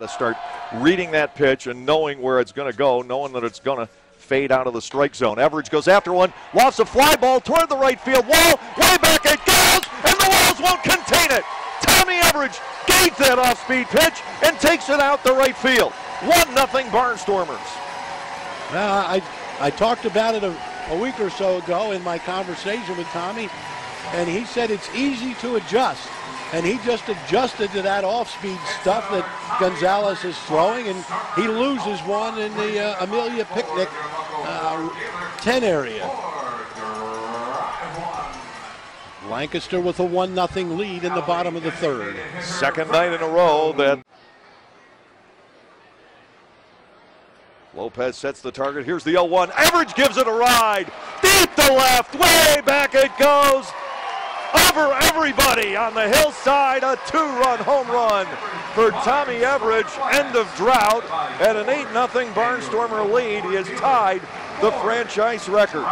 to start reading that pitch and knowing where it's going to go, knowing that it's going to fade out of the strike zone. Everidge goes after one, lofts a fly ball toward the right field wall, way back it goes, and the walls won't contain it. Tommy Everidge gains that off-speed pitch and takes it out the right field. One nothing Barnstormers. Uh, I I talked about it a, a week or so ago in my conversation with Tommy, and he said it's easy to adjust and he just adjusted to that off-speed stuff that Gonzalez is throwing, and he loses one in the uh, Amelia Picnic uh, 10 area. Lancaster with a 1 0 lead in the bottom of the third. Second night in a row that Lopez sets the target. Here's the 0 1. Everidge gives it a ride. Deep to left. Way back it goes over everybody on the hillside. A two-run home run for Tommy Everidge. End of drought. At an 8-0 Barnstormer lead, he has tied the franchise record.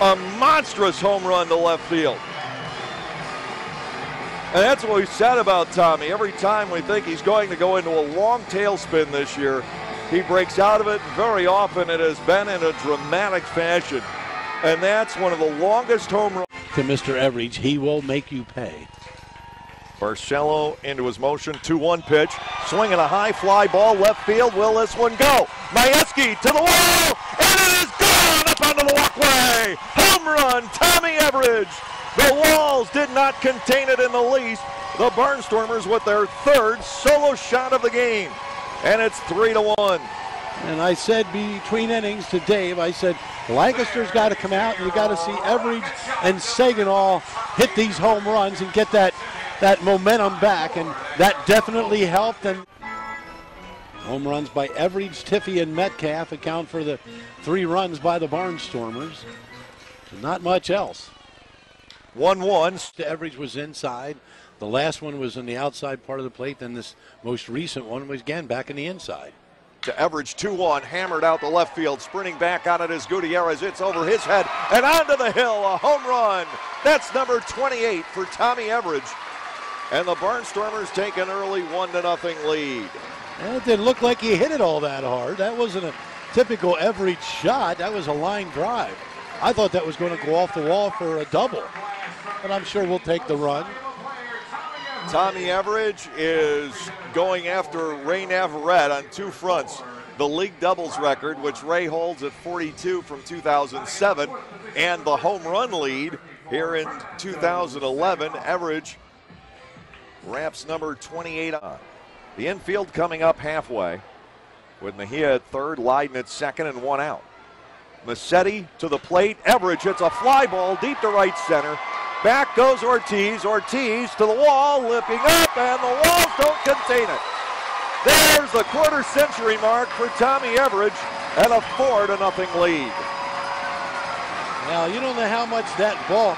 A monstrous home run to left field. And that's what we said about Tommy. Every time we think he's going to go into a long tailspin this year, he breaks out of it. Very often it has been in a dramatic fashion and that's one of the longest home runs. To Mr. Everidge, he will make you pay. Barcelo into his motion, 2-1 pitch, swinging a high fly ball left field. Will this one go? Majewski to the wall, and it is gone up onto the walkway. Home run, Tommy Everidge. The walls did not contain it in the least. The Barnstormers with their third solo shot of the game, and it's three to one. And I said between innings to Dave, I said Lancaster's got to come out, and you got to see Everidge and Seguignol hit these home runs and get that that momentum back, and that definitely helped. And home runs by Everidge, Tiffee, and Metcalf account for the three runs by the Barnstormers. Not much else. One-one. Everidge was inside. The last one was on the outside part of the plate. Then this most recent one was again back in the inside to Everidge 2 1, hammered out the left field, sprinting back on it is Gutierrez. It's over his head and onto the hill, a home run. That's number 28 for Tommy Everidge. And the Barnstormers take an early 1 to nothing lead. And it didn't look like he hit it all that hard. That wasn't a typical Everidge shot, that was a line drive. I thought that was going to go off the wall for a double, but I'm sure we'll take the run. Tommy Everidge is going after Ray Navarrete on two fronts. The league doubles record, which Ray holds at 42 from 2007, and the home run lead here in 2011. Everidge wraps number 28 on. The infield coming up halfway with Mejia at third, Leiden at second, and one out. Massetti to the plate. Everidge hits a fly ball deep to right center. Back goes Ortiz. Ortiz to the wall, lipping up, and the walls don't contain it. There's the quarter century mark for Tommy Everidge and a four to nothing lead. Now you don't know how much that ball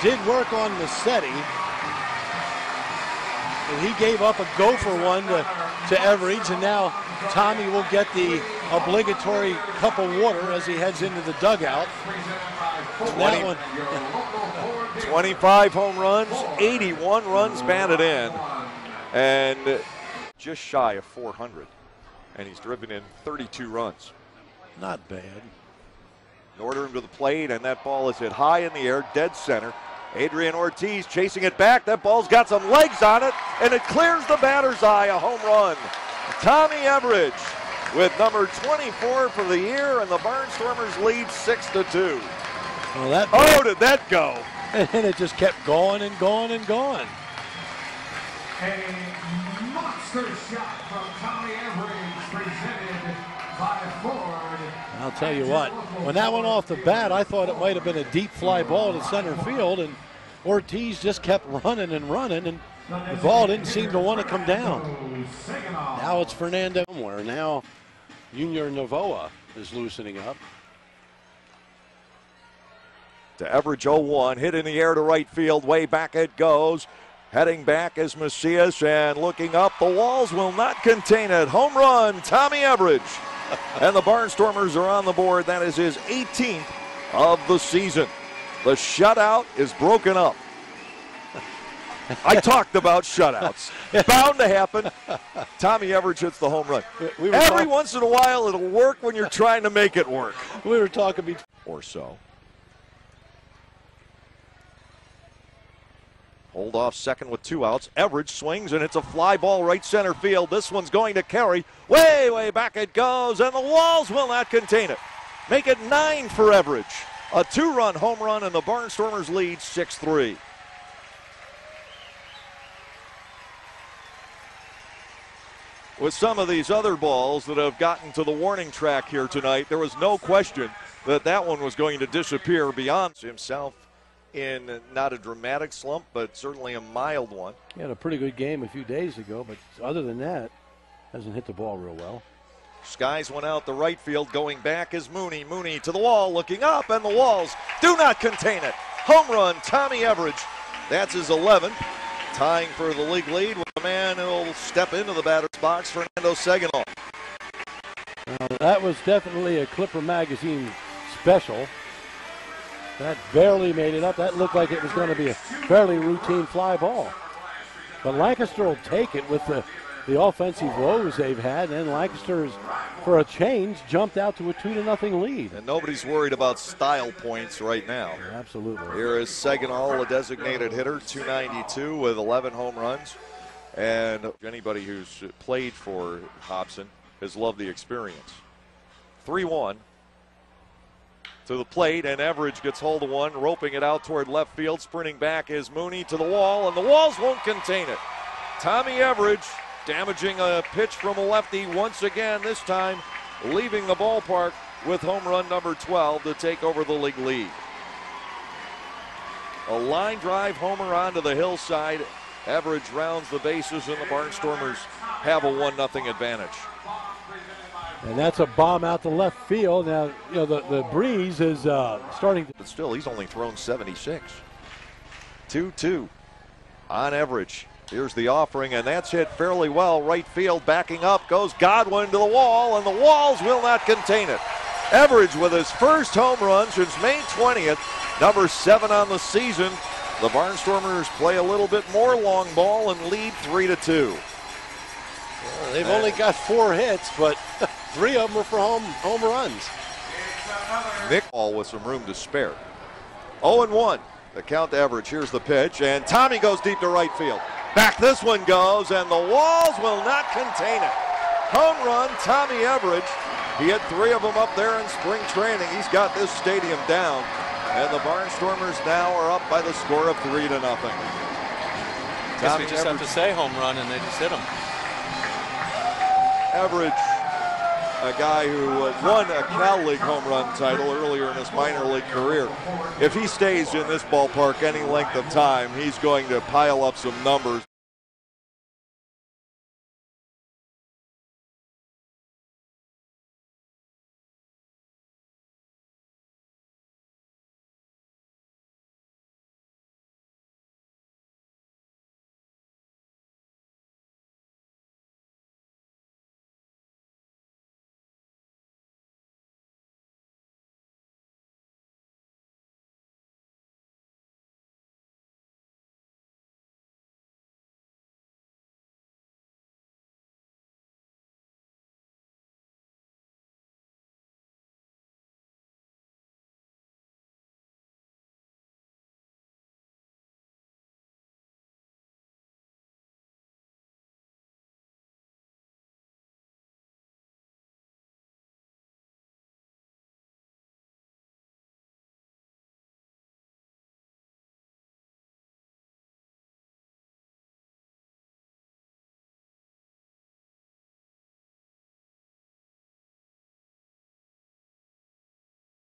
did work on Massetti. And he gave up a go for one to, to Everidge, and now Tommy will get the obligatory cup of water as he heads into the dugout. 20, 25 home runs, 81 runs batted in, and just shy of 400. And he's driven in 32 runs. Not bad. Nordrum to the plate, and that ball is hit high in the air, dead center. Adrian Ortiz chasing it back. That ball's got some legs on it, and it clears the batter's eye. A home run. Tommy Everidge with number 24 for the year, and the Barnstormers lead 6 to 2. Well, that oh, did that go? And it just kept going and going and going. A monster shot from Tommy Everidge presented by Ford. I'll tell you what, when that went off the bat, I thought it might have been a deep fly ball to center field, and Ortiz just kept running and running, and the ball didn't seem to want to come down. Now it's Fernando somewhere. Now Junior Novoa is loosening up to Everidge 0-1, hit in the air to right field, way back it goes. Heading back is Macias and looking up. The walls will not contain it. Home run, Tommy Everidge. and the Barnstormers are on the board. That is his 18th of the season. The shutout is broken up. I talked about shutouts. Bound to happen. Tommy Everidge hits the home run. We Every once in a while, it'll work when you're trying to make it work. We were talking be- Or so. Hold off second with two outs. Everidge swings and it's a fly ball right center field. This one's going to carry. Way, way back it goes, and the walls will not contain it. Make it nine for Everidge. A two run home run, and the Barnstormers lead 6 3. With some of these other balls that have gotten to the warning track here tonight, there was no question that that one was going to disappear beyond himself in not a dramatic slump, but certainly a mild one. he had a pretty good game a few days ago, but other than that, hasn't hit the ball real well. Skies went out the right field. Going back is Mooney. Mooney to the wall, looking up, and the walls do not contain it. Home run, Tommy Everidge. That's his 11th. Tying for the league lead with a man who'll step into the batter's box, Fernando Seguignol. Now, uh, that was definitely a Clipper magazine special. That barely made it up. That looked like it was going to be a fairly routine fly ball. But Lancaster will take it with the, the offensive woes they've had. And Lancaster has, for a change, jumped out to a 2 to nothing lead. And nobody's worried about style points right now. Absolutely. Here is Seguignol, a designated hitter, 292 with 11 home runs. And anybody who's played for Hobson has loved the experience. 3 1 to the plate, and Everidge gets hold of one, roping it out toward left field. Sprinting back is Mooney to the wall, and the walls won't contain it. Tommy Everidge damaging a pitch from a lefty once again, this time leaving the ballpark with home run number 12 to take over the league lead. A line drive homer onto the hillside. Everidge rounds the bases, and the Barnstormers have a 1 0 advantage. And that's a bomb out to left field. Now, you know, the, the breeze is uh, starting to. But still, he's only thrown 76. 2 2 on average. Here's the offering, and that's hit fairly well. Right field backing up goes Godwin to the wall, and the walls will not contain it. Everidge with his first home run since May 20th, number seven on the season. The Barnstormers play a little bit more long ball and lead 3 to 2. They've only got four hits, but three of them were for home home runs. Nick Ball with some room to spare. 0 and 1. The count to Everidge. Here's the pitch, and Tommy goes deep to right field. Back this one goes, and the walls will not contain it. Home run, Tommy Everidge. He had three of them up there in spring training. He's got this stadium down, and the Barnstormers now are up by the score of three to nothing. Guess we just have to say home run and they just hit him. Everidge, a guy who won a Cal League home run title earlier in his minor league career. If he stays in this ballpark any length of time, he's going to pile up some numbers.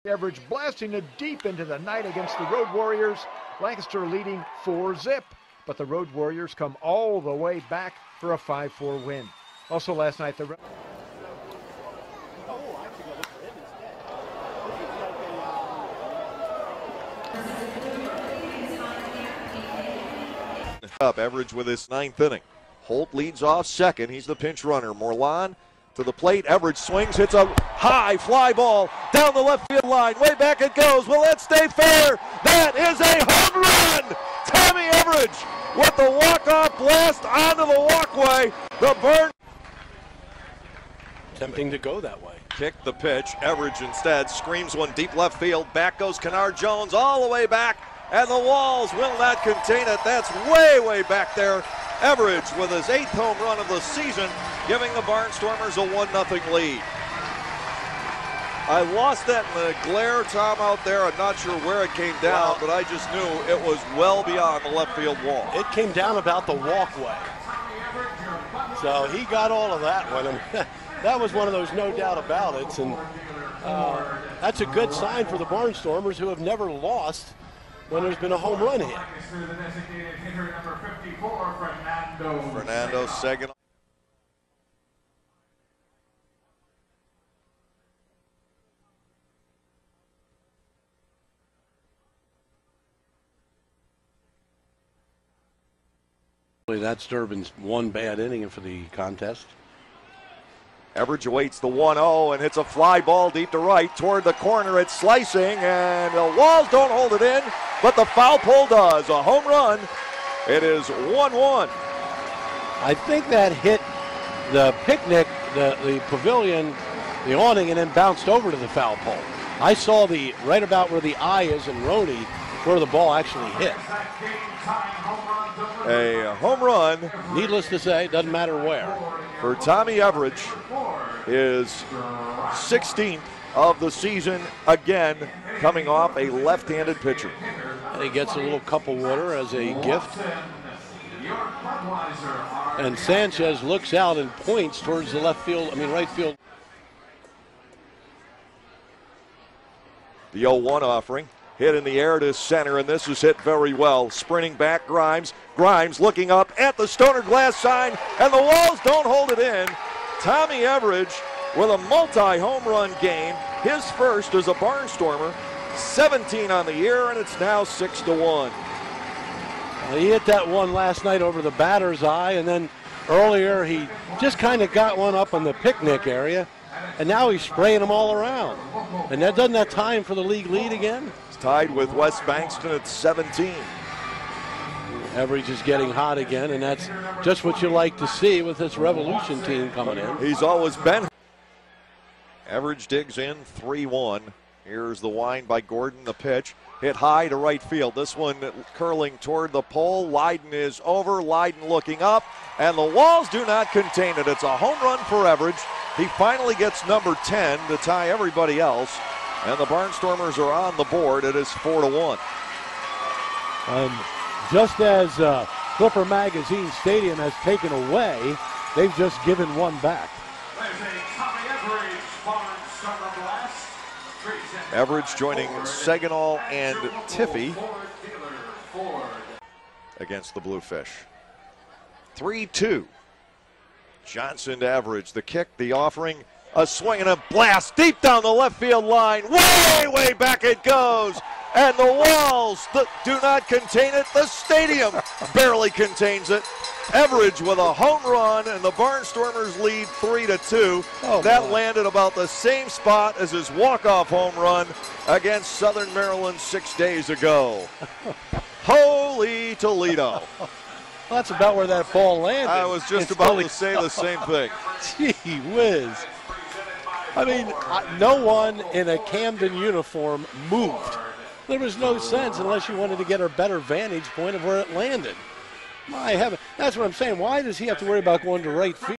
Everidge blasting it deep into the night against the Road Warriors. Lancaster leading 4 zip, but the Road Warriors come all the way back for a 5 4 win. Also, last night, the. Up, Everidge with his ninth inning. Holt leads off second. He's the pinch runner. Morlan to the plate. Everidge swings, hits a high fly ball down the left field line. Way back it goes. Will that stay fair? That is a home run! Tommy Everidge with the walk-off blast onto the walkway. The burn Tempting to go that way. kick the pitch. Everidge instead screams one deep left field. Back goes Kennard Jones all the way back, and the walls will not contain it. That's way, way back there. Everidge with his eighth home run of the season, giving the Barnstormers a 1 0 lead. I lost that in the glare, Tom, out there. I'm not sure where it came down, but I just knew it was well beyond the left field wall. It came down about the walkway. So he got all of that one. And that was one of those no doubt about it. And uh, that's a good sign for the Barnstormers who have never lost when there's been a home run hit. Next to the designated hitter number 54, Fernando. Fernando That's Durbin's one bad inning for the contest. Everidge awaits the 1 0 and hits a fly ball deep to right toward the corner. It's slicing, and the walls don't hold it in, but the foul pole does. A home run. It is 1 1. I think that hit the picnic, the, the pavilion, the awning, and then bounced over to the foul pole. I saw the right about where the eye is in Roney, where the ball actually hit. That game-tying home run delivery. A home run Needless to say, doesn't matter where. for Tommy Everidge is 16th of the season, again, coming off a left handed pitcher. And he gets a little cup of water as a gift. York Budweiser are And Sanchez looks out and points towards the left field, I mean, right field. The 0 1 offering. Hit in the air to center, and this is hit very well. Sprinting back, Grimes. Grimes looking up at the Stoner Glass sign, and the walls don't hold it in. Tommy Everidge with a multi home run game, his first as a Barnstormer. 17 on the year, and it's now 6 to 1. He hit that one last night over the batter's eye, and then earlier he just kind of got one up on the picnic area, and now he's spraying them all around. And that doesn't have time for the league lead again. It's tied with Wes Bankston at 17. Everidge is getting hot again, and that's just what you like to see with this Revolution team coming in. He's always been. Everidge digs in 3 1. Here's the wind by Gordon, the pitch. Hit high to right field. This one curling toward the pole. Leiden is over. Leiden looking up, and the walls do not contain it. It's a home run for Everidge. He finally gets number 10 to tie everybody else, and the Barnstormers are on the board. It is 4 to 1. Um, just as uh, Clipper Magazine Stadium has taken away, they've just given one back. There's a Tommy Everidge Barnstormer blast. Presented Everidge joining by Ford. Seguignol and Tiffee Ford dealer, Ford. against the Bluefish. 3 2. Johnson to Everidge. The kick, the offering, a swing and a blast deep down the left field line. Way, way back it goes. And the walls th- do not contain it. The stadium barely contains it. Everidge with a home run, and the Barnstormers lead three to two. Oh, that my. landed about the same spot as his walk-off home run against Southern Maryland six days ago. Holy Toledo! Well, that's about where that ball landed. I was just It's about only- to say the same thing. Gee whiz. I mean, no one in a Camden uniform moved. There was no sense unless you wanted to get a better vantage point of where it landed. My heaven. That's what I'm saying. Why does he have to worry about going to right field?